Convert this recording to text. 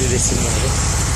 Bir resim var.